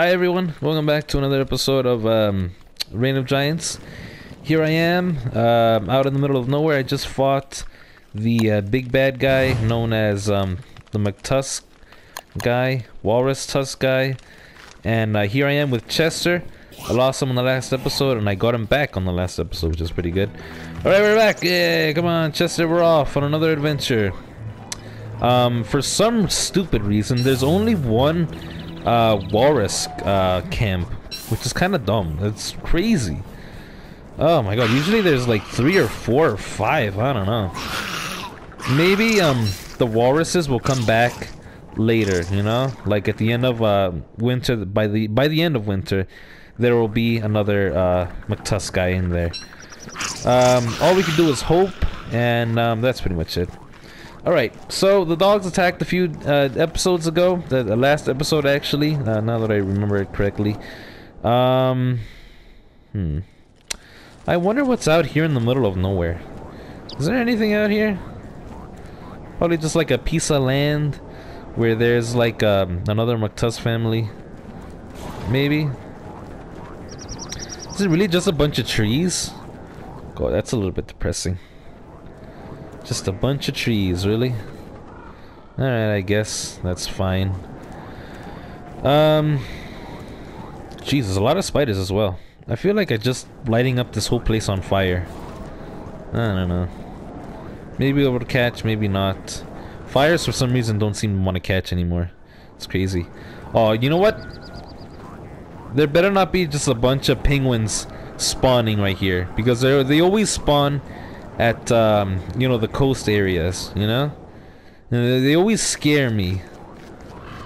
Hi everyone, welcome back to another episode of um, Reign of Giants. Here I am, um out in the middle of nowhere. I just fought the uh, big bad guy known as um, the MacTusk guy, Walrus Tusk guy, and uh, here I am with Chester. I lost him on the last episode, and I got him back on the last episode, which is pretty good. All right, we're back. Yeah, come on, Chester, we're off on another adventure. Um, for some stupid reason, there's only one uh, walrus uh, camp, which is kind of dumb. It's crazy. Oh my god, usually there's like three or four or five, I don't know. Maybe um, the walruses will come back later, you know? Like at the end of uh, winter, by the by the end of winter, there will be another uh, MacTusk guy in there. Um, all we can do is hope, and um, that's pretty much it. Alright, so the dogs attacked a few uh, episodes ago. The, the, last episode, actually. Uh, now that I remember it correctly. Um, hmm. I wonder what's out here in the middle of nowhere. Is there anything out here? Probably just like a piece of land where there's like um, another MacTusk family. Maybe. Is it really just a bunch of trees? God, that's a little bit depressing. Just a bunch of trees, really? Alright, I guess. That's fine. Um... Jesus, a lot of spiders as well. I feel like I just lighting up this whole place on fire. I don't know. Maybe able to catch, maybe not. Fires for some reason don't seem to want to catch anymore. It's crazy. Oh, you know what? There better not be just a bunch of penguins spawning right here. Because they they always spawn at um, you know the coast areas. You know, they always scare me.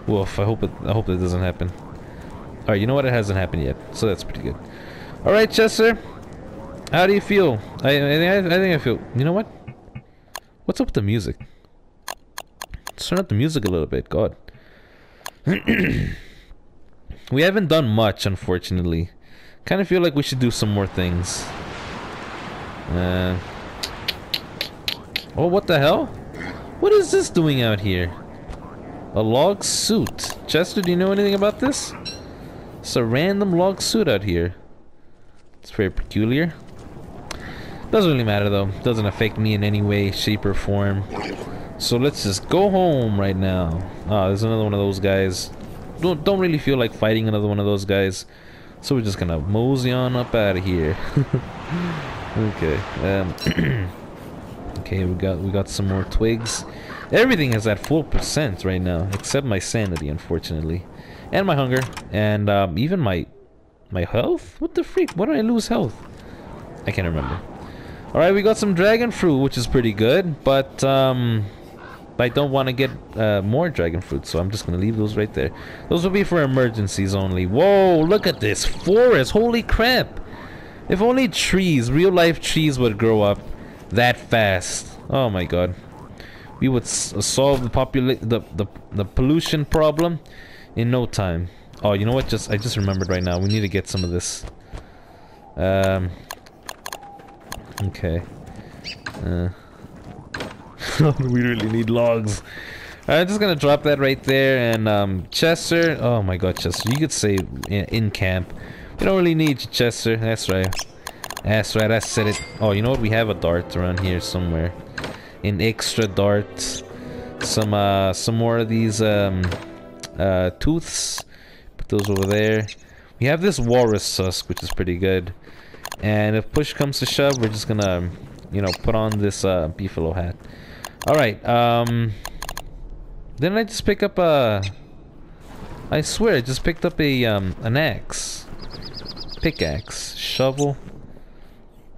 Woof! I hope it. I hope it doesn't happen. All right, you know what? It hasn't happened yet, so that's pretty good. All right, Chester. How do you feel? I I, I think I feel. You know what? What's up with the music? Let's turn up the music a little bit. God. we haven't done much, unfortunately. Kind of feel like we should do some more things. Uh, Oh, what the hell? What is this doing out here? A log suit. Chester, do you know anything about this? It's a random log suit out here. It's very peculiar. Doesn't really matter though. Doesn't affect me in any way, shape, or form. So let's just go home right now. Ah, oh, there's another one of those guys. Don't don't really feel like fighting another one of those guys. So we're just gonna mosey on up out of here. okay. Um Okay, we got we got some more twigs. Everything is at full percent right now, except my sanity, unfortunately, and my hunger, and um, even my my health. What the freak? Why did I lose health? I can't remember. All right, we got some dragon fruit, which is pretty good, but um, I don't want to get uh, more dragon fruit, so I'm just gonna leave those right there. Those will be for emergencies only. Whoa! Look at this forest! Holy crap! If only trees, real life trees, would grow up that fast. Oh my god. We would solve the popula the, the the pollution problem in no time. Oh, you know what? Just I just remembered right now. We need to get some of this. Um. Okay. Uh. we really need logs. I'm just gonna drop that right there and um, Chester. Oh my God, Chester! You could say in, in camp. We don't really need you, Chester. That's right. That's right, I said it. Oh, you know what? We have a dart around here somewhere. An extra dart. Some, uh, some more of these, um, uh, tooths. Put those over there. We have this walrus tusk, which is pretty good. And if push comes to shove, we're just gonna, you know, put on this, uh, beefalo hat. Alright, um... Didn't I just pick up a... I swear, I just picked up a, um, an axe. Pickaxe. Shovel.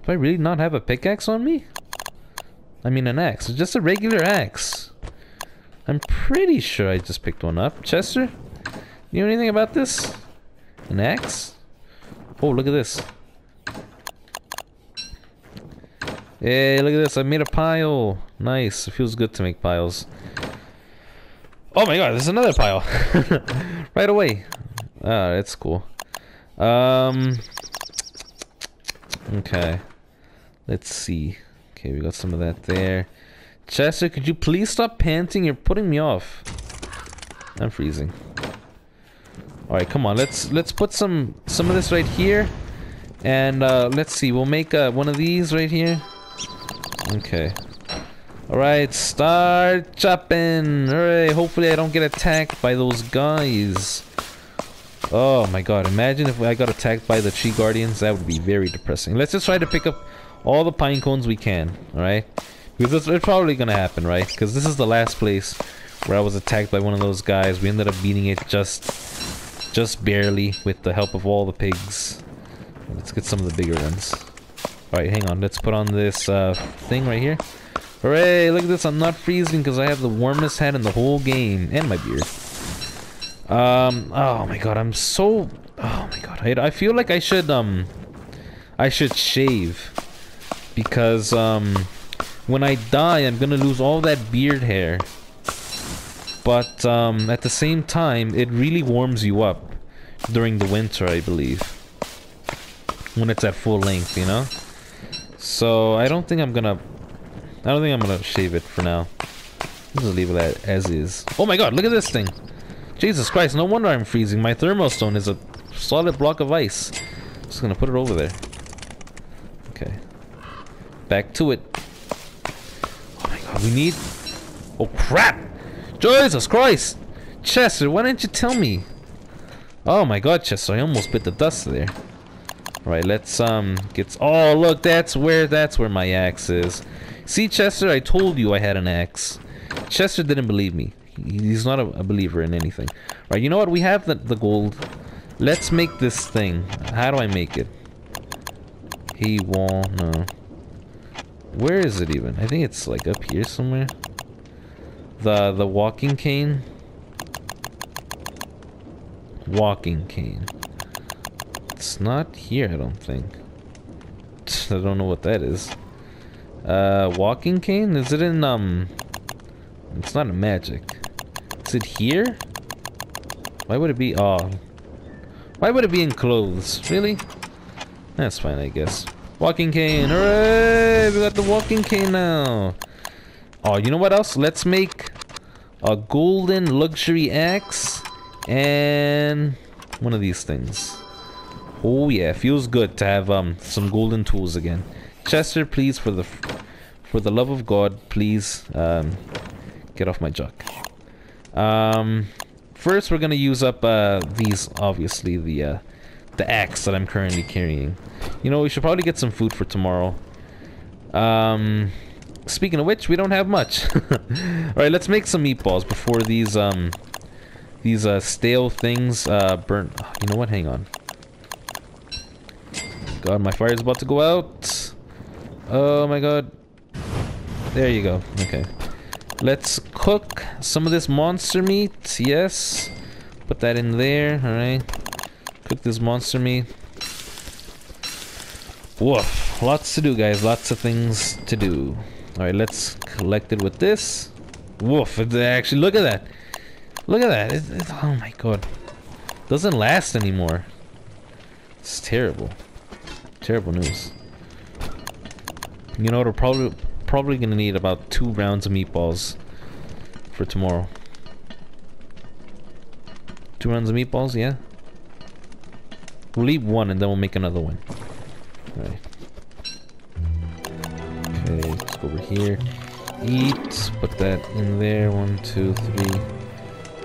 Do I really not have a pickaxe on me? I mean an axe. It's just a regular axe. I'm pretty sure I just picked one up. Chester? You know anything about this? An axe? Oh, look at this. Hey, look at this. I made a pile. Nice. It feels good to make piles. Oh my god, there's another pile. right away. Ah, that's cool. Um... Okay. Let's see. Okay, we got some of that there. Chester, could you please stop panting? You're putting me off. I'm freezing. All right, come on. Let's let's put some some of this right here, and uh, let's see. We'll make uh, one of these right here. Okay. All right, start chopping. All right. Hopefully, I don't get attacked by those guys. Oh my god, imagine if I got attacked by the tree guardians. That would be very depressing. Let's just try to pick up all the pine cones we can, alright? Because it's, probably gonna happen, right? Because this is the last place where I was attacked by one of those guys. We ended up beating it just, just barely with the help of all the pigs. Let's get some of the bigger ones. Alright, hang on. Let's put on this uh, thing right here. Hooray! Look at this. I'm not freezing because I have the warmest hat in the whole game. And my beard. Um, oh my god, I'm so... Oh my god, I, I feel like I should, um... I should shave. Because, um... When I die, I'm gonna lose all that beard hair. But, um, at the same time, it really warms you up during the winter, I believe. When it's at full length, you know? So, I don't think I'm gonna... I don't think I'm gonna shave it for now. Just leave it as is. Oh my god, look at this thing! Jesus Christ, no wonder I'm freezing. My thermostone is a solid block of ice. Just gonna put it over there. Back to it. Oh my god, we need... Oh crap! Jesus Christ! Chester, why didn't you tell me? Oh my god, Chester, I almost bit the dust there. Alright, let's um get... Oh, look, that's where, that's where my axe is. See, Chester, I told you I had an axe. Chester didn't believe me. He's not a, a believer in anything. Right, you know what? We have the, the gold. Let's make this thing. How do I make it? He won't. no. Where is it even? I think it's like up here somewhere. The the walking cane. Walking cane. It's not here, I don't think. I don't know what that is. Uh, walking cane? Is it in, um... It's not a magic. Is it here? Why would it be... Oh. Why would it be in clothes? Really? That's fine, I guess. Walking cane. Hooray! We got the walking cane now. Oh, you know what else? Let's make a golden luxury axe and one of these things. Oh yeah, feels good to have um some golden tools again. Chester, please, for the for the love of God, please um get off my junk. Um, first, we're gonna use up uh, these, obviously, the uh, the axe that I'm currently carrying. You know, we should probably get some food for tomorrow. Um, speaking of which, we don't have much. Alright, let's make some meatballs before these, um, these, uh, stale things, uh, burn. You know what? Hang on. God, my fire is about to go out. Oh my god. There you go. Okay. Let's cook some of this monster meat. Yes. Put that in there. Alright. Cook this monster meat. Woof. Lots to do, guys. Lots of things to do. Alright, let's collect it with this. Woof. Actually, look at that. Look at that. It, it, oh my god. Doesn't last anymore. It's terrible. Terrible news. You know, it'll probably probably gonna need about two rounds of meatballs for tomorrow. Two rounds of meatballs, yeah? We'll eat one and then we'll make another one. Alright. Okay, let's go over here. Eat, put that in there. One, two, three,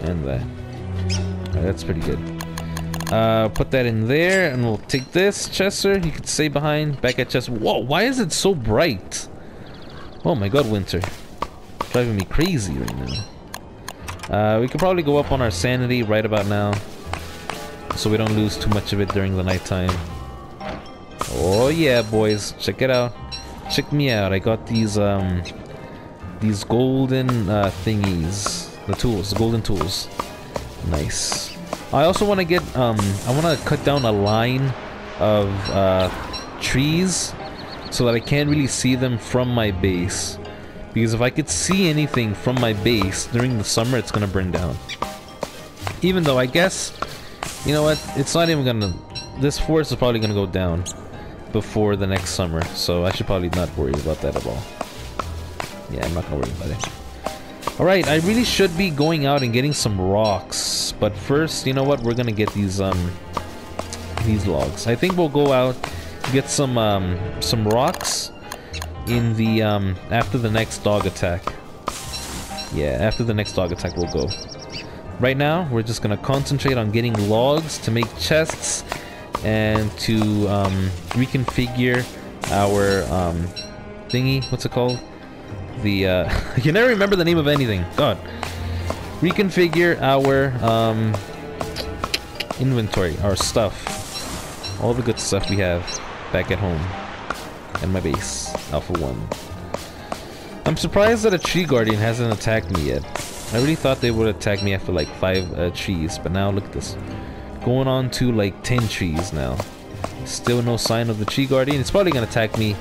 and that. That's pretty good. Uh, put that in there, and we'll take this, Chester. You can stay behind, back at Chester. Whoa, why is it so bright? Oh my god, Winter. Driving me crazy right now. Uh, we could probably go up on our sanity right about now. So we don't lose too much of it during the nighttime. Oh yeah, boys. Check it out. Check me out. I got these, um... These golden, uh, thingies. The tools. The golden tools. Nice. I also want to get, um... I want to cut down a line of, uh... Trees so that I can't really see them from my base. Because if I could see anything from my base during the summer, it's gonna burn down. Even though I guess, you know what, it's not even gonna, this forest is probably gonna go down before the next summer, so I should probably not worry about that at all. Yeah, I'm not gonna worry about it. Alright, I really should be going out and getting some rocks, But first, you know what? We're gonna get these um these logs. I think we'll go out get some um some rocks in the um after the next dog attack. Yeah, after the next dog attack we'll go. Right now, we're just gonna concentrate on getting logs to make chests and to um, reconfigure our um, thingy. What's it called? The uh, you never remember the name of anything. God. Reconfigure our um, inventory, our stuff, all the good stuff we have back at home, and my base, Alpha One. I'm surprised that a tree guardian hasn't attacked me yet. I really thought they would attack me after like five uh, trees, but now look at this. Going on to like 10 trees now. Still no sign of the tree guardian. It's probably gonna attack me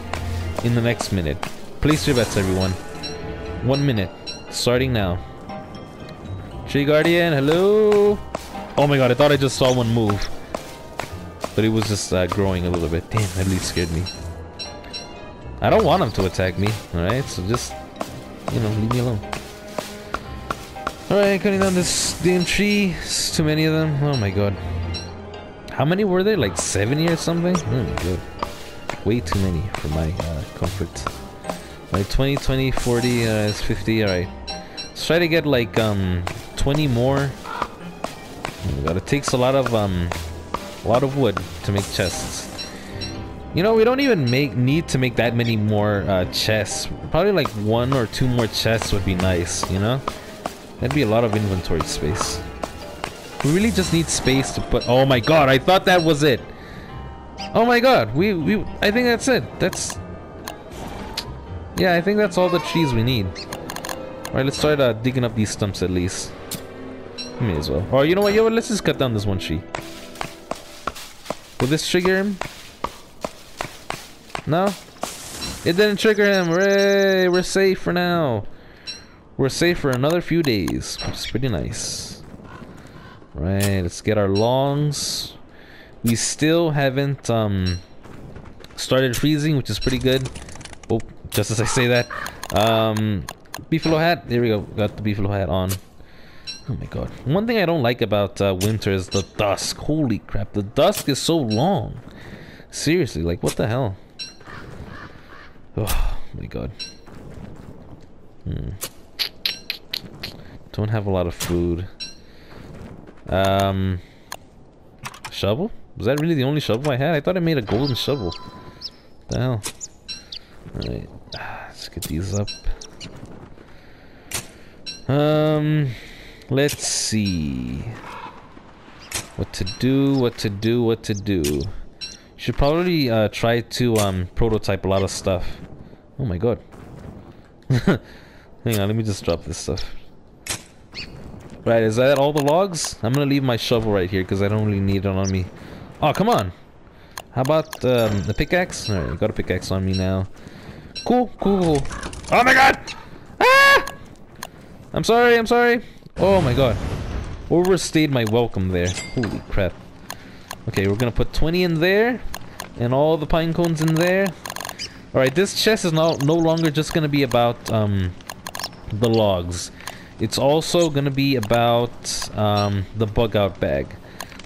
in the next minute. Place your bets, everyone. One minute. Starting now. Tree guardian, hello? Oh my god, I thought I just saw one move. But it was just uh, growing a little bit. Damn, that really scared me. I don't want them to attack me, alright? So just, you know, leave me alone. Alright, cutting down this damn tree. It's too many of them. Oh my god. How many were there? Like 70 or something? Oh my god. Way too many for my uh, comfort. Like 20, 20, 40, uh, it's 50, alright. Let's try to get like um 20 more. Oh my god, it takes a lot of um a lot of wood to make chests. You know, we don't even make need to make that many more uh, chests. Probably like one or two more chests would be nice, you know? That'd be a lot of inventory space. We really just need space to put... Oh my god, I thought that was it! Oh my god, we... we I think that's it. That's... Yeah, I think that's all the trees we need. Alright, let's start uh, digging up these stumps at least. May as well. Oh, you know what? Yo, let's just cut down this one tree. Will this trigger him? No? It didn't trigger him. Hooray! We're safe for now. We're safe for another few days, is pretty nice. Right, let's get our longs. We still haven't um, started freezing, which is pretty good. Oh, just as I say that. Um, beefalo hat. There we go. Got the beefalo hat on. Oh my god. One thing I don't like about uh, winter is the dusk. Holy crap. The dusk is so long. Seriously, like what the hell? Oh my god. Hmm. Don't have a lot of food. Um, shovel? Was that really the only shovel I had? I thought I made a golden shovel. What the hell? Alright, let's get these up. Um, let's see. What to do, what to do, what to do. Should probably uh, try to um, prototype a lot of stuff. Oh my god. Hang on, let me just drop this stuff. Right, is that all the logs? I'm gonna leave my shovel right here because I don't really need it on me. Oh, come on! How about um, the pickaxe? Alright, got a pickaxe on me now. Cool, cool, cool. Oh my god! Ah! I'm sorry, I'm sorry. Oh my god. Overstayed my welcome there. Holy crap. Okay, we're gonna put 20 in there. And all the pine cones in there. Alright, this chest is now no longer just gonna be about um, the logs. It's also gonna be about um, the bug out bag.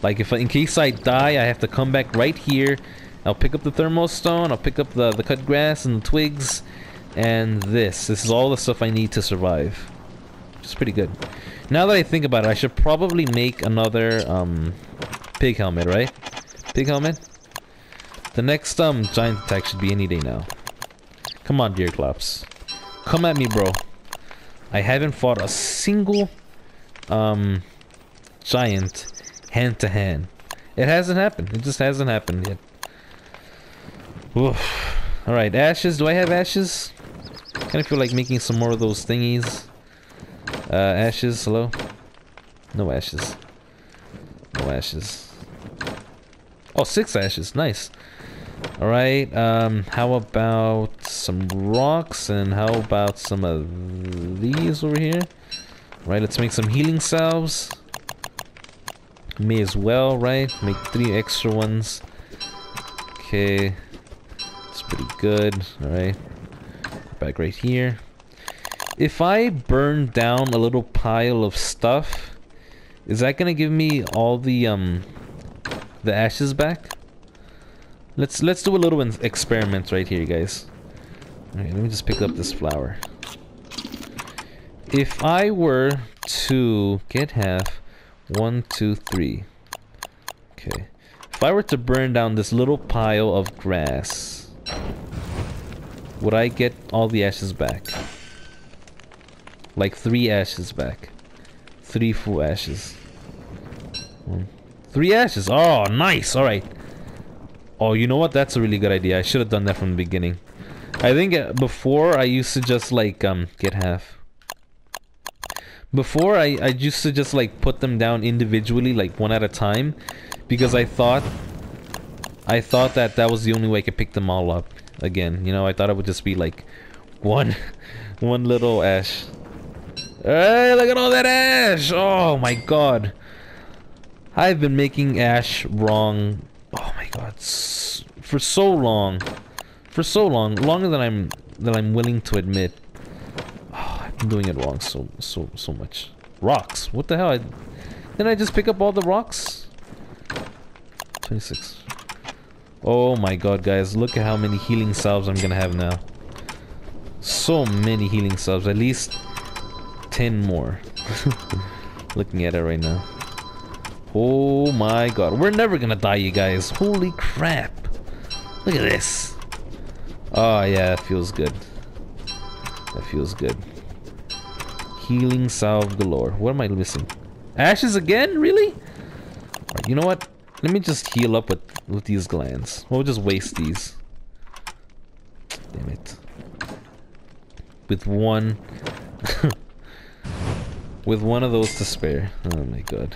Like if in case I die, I have to come back right here. I'll pick up the thermal stone, I'll pick up the, the cut grass and the twigs, and this. This is all the stuff I need to survive. It's pretty good. Now that I think about it, I should probably make another um, pig helmet, right? Pig helmet? The next um giant attack should be any day now. Come on, dear Deerclops. Come at me, bro. I haven't fought a single um giant hand to hand. It hasn't happened. It just hasn't happened yet. Oof. Alright, ashes. Do I have ashes? Kind of feel like making some more of those thingies. Uh, ashes. Hello? No ashes. No ashes. Oh, six ashes. Nice. Alright, um, how about some rocks and how about some of these over here? Right, let's make some healing salves. May as well, right? Make three extra ones. Okay. It's pretty good. Alright. Back right here. If I burn down a little pile of stuff, Is that gonna give me all the um the ashes back? Let's let's do a little experiment right here, guys. Alright, let me just pick up this flower. If I were to get half, one, two, three. Okay. If I were to burn down this little pile of grass, would I get all the ashes back? Like three ashes back. Three full ashes. One. Three ashes. Oh, nice. All right. Oh, you know what? That's a really good idea. I should have done that from the beginning. I think uh, before I used to just like um get half. Before I I used to just like put them down individually like one at a time because I thought I thought that that was the only way I could pick them all up again. You know, I thought it would just be like one one little ash. Hey, look at all that ash! Oh my god. I've been making ash wrong. God. For so long. For so long. Longer than I'm than I'm willing to admit. Oh, I've been doing it wrong so so so much. Rocks. What the hell? I, didn't I just pick up all the rocks? 26. Oh my god, guys. Look at how many healing salves I'm gonna have now. So many healing salves. At least 10 more. Looking at it right now. Oh my god. We're never gonna die, you guys. Holy crap. Look at this. Oh yeah, it feels good. That feels good. Healing salve galore. What am I missing? Ashes again? Really? Right, you know what? Let me just heal up with, with these glands. We'll just waste these. Damn it. With one... With one of those to spare. Oh my god.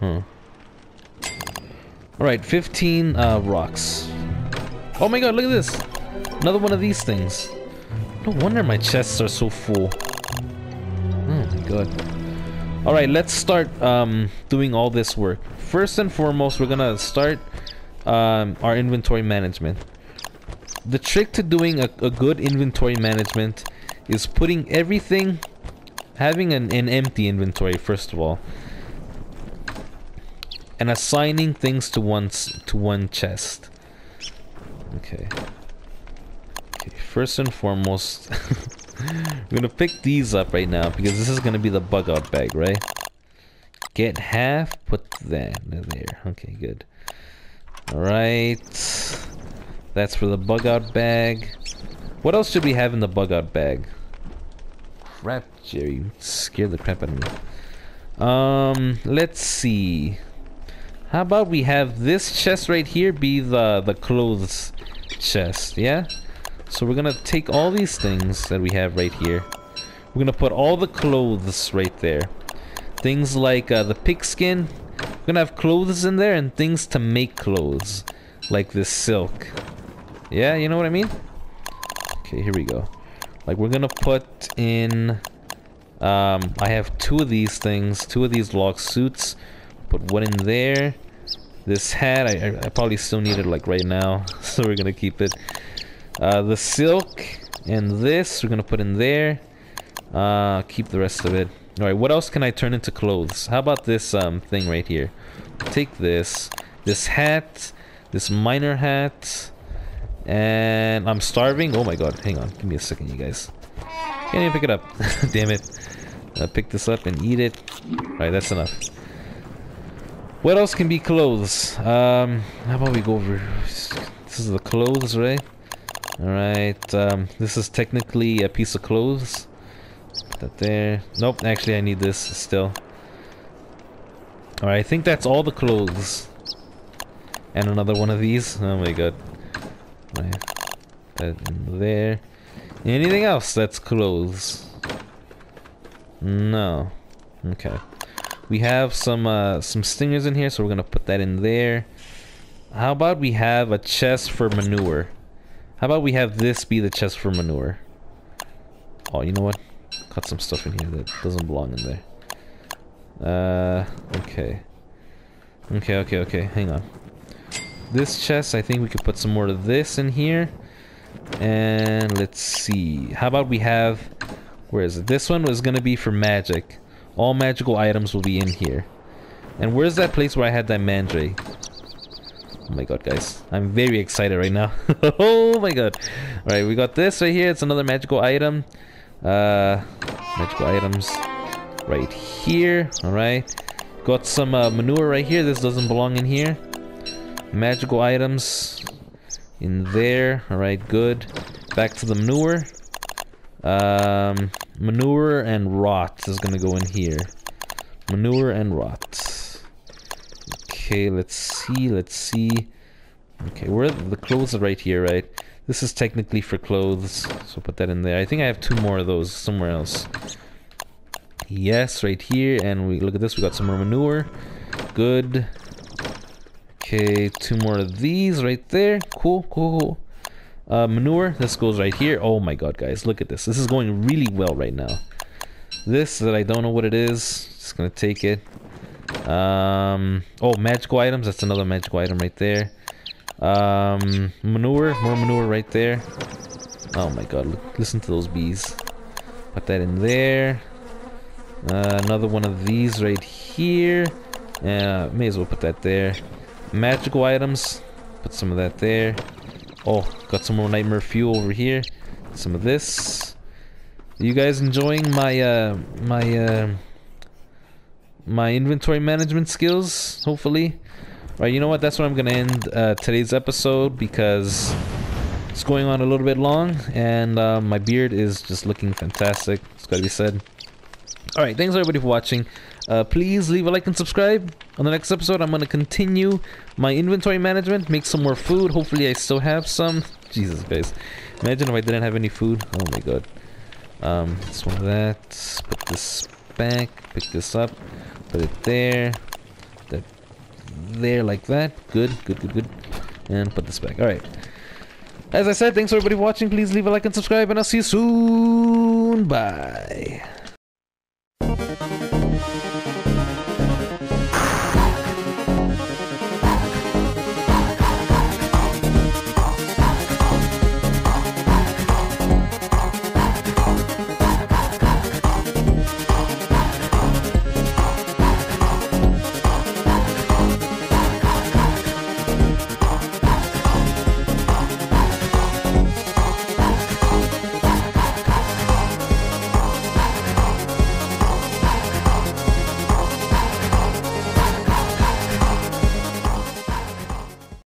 Huh. Alright, 15 uh, rocks. Oh my god, look at this! Another one of these things. No wonder my chests are so full. Oh my god. Alright, let's start um, doing all this work. First and foremost, we're gonna start um, our inventory management. The trick to doing a, a good inventory management is putting everything, having an, an empty inventory first of all, and assigning things to one to one chest. Okay. Okay. First and foremost, we're gonna pick these up right now because this is gonna be the bug out bag, right? Get half. Put that there. Okay, good. All right. That's for the bug out bag. What else should we have in the bug out bag? crap, Jerry. You scared the crap out of me. Um, let's see. How about we have this chest right here be the, the clothes chest, yeah? So we're gonna take all these things that we have right here. We're gonna put all the clothes right there. Things like uh, the pigskin. We're gonna have clothes in there and things to make clothes. Like this silk. Yeah, you know what I mean? Okay, here we go. Like we're gonna put in, um, I have two of these things, two of these log suits. Put one in there. This hat, I, I probably still need it like right now, so we're gonna keep it. Uh, the silk and this we're gonna put in there. Uh, keep the rest of it. All right, what else can I turn into clothes? How about this um thing right here? Take this, this hat, this miner hat. And I'm starving. Oh my god, hang on. Give me a second, you guys. Can't even pick it up. Damn it. Uh, pick this up and eat it. Alright, that's enough. What else can be clothes? Um, how about we go over... This is the clothes, right? Alright, um, this is technically a piece of clothes. Put that there. Nope, actually I need this still. Alright, I think that's all the clothes. And another one of these. Oh my god. That there. Anything else that's clothes? No. Okay. We have some uh, some stingers in here, so we're gonna put that in there. How about we have a chest for manure? How about we have this be the chest for manure? Oh, you know what? Got some stuff in here that doesn't belong in there. Uh, okay. Okay, okay, okay. Hang on this chest, I think we could put some more of this in here. And let's see. How about we have... Where is it? This one was going to be for magic. All magical items will be in here. And where's that place where I had that mandrake? Oh my god, guys. I'm very excited right now. oh my god. Alright, we got this right here. It's another magical item. Uh, magical items right here. Alright. Got some uh, manure right here. This doesn't belong in here. Magical items in there. Alright, good. Back to the manure. Um, manure and rot is gonna go in here. Manure and rot. Okay, let's see, let's see. Okay, where the clothes are right here, right? This is technically for clothes, so put that in there. I think I have two more of those somewhere else. Yes, right here, and we look at this. We got some more manure. Good. Okay, two more of these right there. Cool, cool, cool. Uh, manure, this goes right here. Oh my god, guys, look at this. This is going really well right now. This that I don't know what it is. Just gonna take it. Um, oh, magical items. That's another magical item right there. Um, manure, more manure right there. Oh my god, look, listen to those bees. Put that in there. Uh, another one of these right here. Uh, may as well put that there. Magical items. Put some of that there. Oh, got some more nightmare fuel over here. Some of this. Are you guys enjoying my uh my uh my inventory management skills? Hopefully. Alright, you know what? That's where I'm gonna end uh, today's episode because it's going on a little bit long and uh, my beard is just looking fantastic. It's gotta be said. Alright, thanks everybody for watching. Uh, please leave a like and subscribe. On the next episode, I'm going to continue my inventory management, make some more food. Hopefully I still have some. Jesus, guys. Imagine if I didn't have any food. Oh my god. Um, this one of that. Put this back. Pick this up. Put it there. That there like that. Good, good, good, good. And put this back. Alright. As I said, thanks everybody for watching. Please leave a like and subscribe, and I'll see you soon. Bye.